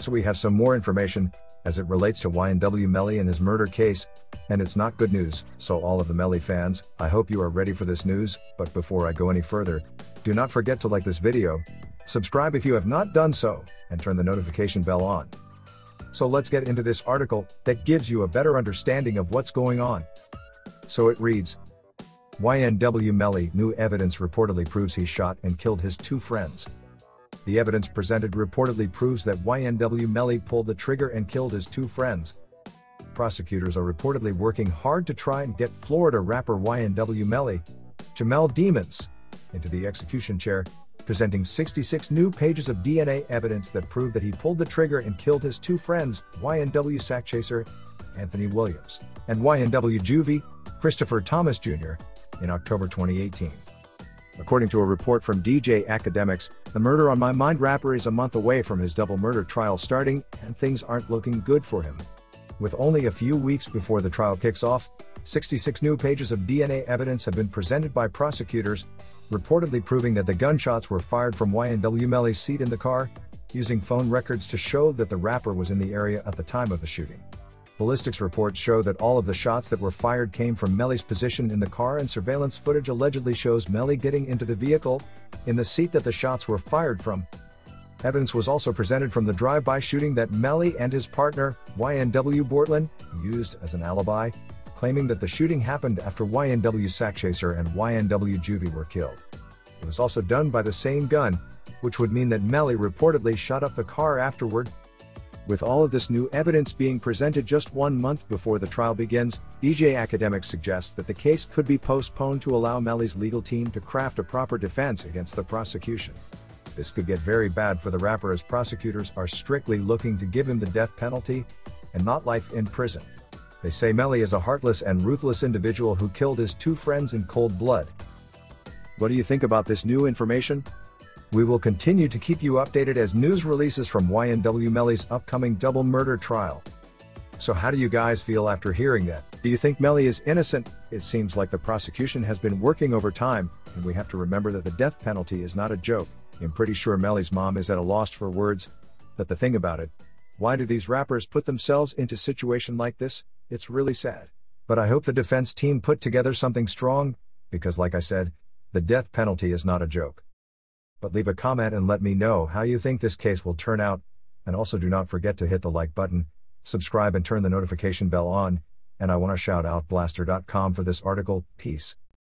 So we have some more information, as it relates to YNW Melly and his murder case, and it's not good news, so all of the Melly fans, I hope you are ready for this news, but before I go any further, do not forget to like this video, subscribe if you have not done so, and turn the notification bell on. So let's get into this article that gives you a better understanding of what's going on. So it reads, YNW Melly new evidence reportedly proves he shot and killed his two friends. The evidence presented reportedly proves that YNW Melly pulled the trigger and killed his two friends. Prosecutors are reportedly working hard to try and get Florida rapper YNW Melly, Jamel Demons, into the execution chair, presenting 66 new pages of DNA evidence that prove that he pulled the trigger and killed his two friends, YNW Sackchaser, Anthony Williams, and YNW Juvie, Christopher Thomas Jr., in October 2018. According to a report from DJ Akademiks, the Murder on My Mind rapper is a month away from his double murder trial starting, and things aren't looking good for him. With only a few weeks before the trial kicks off, 66 new pages of DNA evidence have been presented by prosecutors, reportedly proving that the gunshots were fired from YNW Melly's seat in the car, using phone records to show that the rapper was in the area at the time of the shooting. Ballistics reports show that all of the shots that were fired came from Melly's position in the car and surveillance footage allegedly shows Melly getting into the vehicle, in the seat that the shots were fired from. Evidence was also presented from the drive-by shooting that Melly and his partner, YNW Bortlen, used as an alibi, claiming that the shooting happened after YNW Sackchaser and YNW Juvie were killed. It was also done by the same gun, which would mean that Melly reportedly shot up the car afterward, with all of this new evidence being presented just one month before the trial begins, DJ Akademiks suggests that the case could be postponed to allow Melly's legal team to craft a proper defense against the prosecution. This could get very bad for the rapper as prosecutors are strictly looking to give him the death penalty and not life in prison. They say Melly is a heartless and ruthless individual who killed his two friends in cold blood. What do you think about this new information? We will continue to keep you updated as news releases from YNW Melly's upcoming double murder trial. So how do you guys feel after hearing that? Do you think Melly is innocent? It seems like the prosecution has been working over time, and we have to remember that the death penalty is not a joke. I'm pretty sure Melly's mom is at a loss for words. But the thing about it, why do these rappers put themselves into situation like this? It's really sad. But I hope the defense team put together something strong, because like I said, the death penalty is not a joke but leave a comment and let me know how you think this case will turn out, and also do not forget to hit the like button, subscribe and turn the notification bell on, and I want to shout out blaster.com for this article, peace.